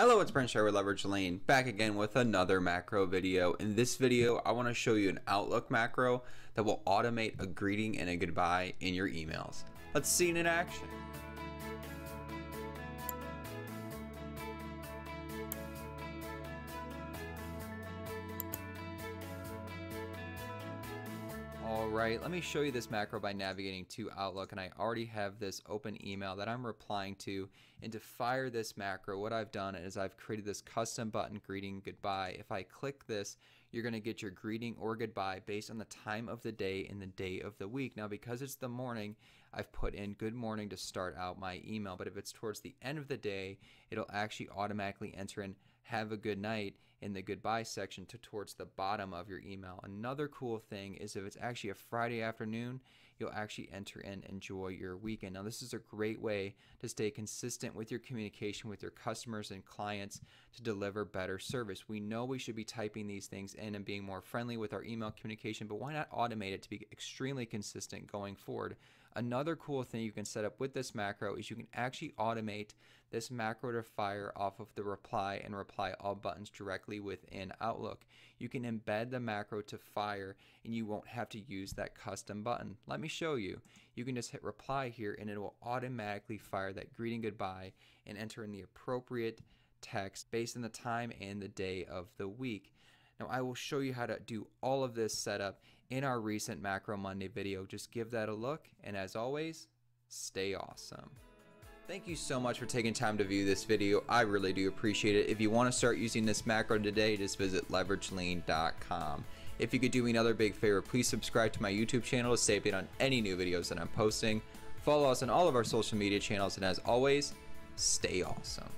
Hello, it's Brent Schneider Leverage Lean, back again with another macro video. In this video, I want to show you an Outlook macro that will automate a greeting and a goodbye in your emails. Let's see it in action. Alright, let me show you this macro by navigating to Outlook and I already have this open email that I'm replying to and to fire this macro what I've done is I've created this custom button greeting goodbye. If I click this you're going to get your greeting or goodbye based on the time of the day and the day of the week. Now because it's the morning I've put in good morning to start out my email but if it's towards the end of the day it'll actually automatically enter in have a good night in the goodbye section to towards the bottom of your email. Another cool thing is if it's actually a Friday afternoon, you'll actually enter in enjoy your weekend. Now this is a great way to stay consistent with your communication with your customers and clients to deliver better service. We know we should be typing these things in and being more friendly with our email communication, but why not automate it to be extremely consistent going forward? Another cool thing you can set up with this macro is you can actually automate this macro to fire off of the reply and reply all buttons directly within Outlook. You can embed the macro to fire and you won't have to use that custom button. Let me show you. You can just hit reply here and it will automatically fire that greeting goodbye and enter in the appropriate text based on the time and the day of the week. Now I will show you how to do all of this setup in our recent Macro Monday video. Just give that a look and as always, stay awesome. Thank you so much for taking time to view this video. I really do appreciate it. If you want to start using this macro today, just visit leveragelean.com. If you could do me another big favor, please subscribe to my YouTube channel to stay updated on any new videos that I'm posting. Follow us on all of our social media channels, and as always, stay awesome.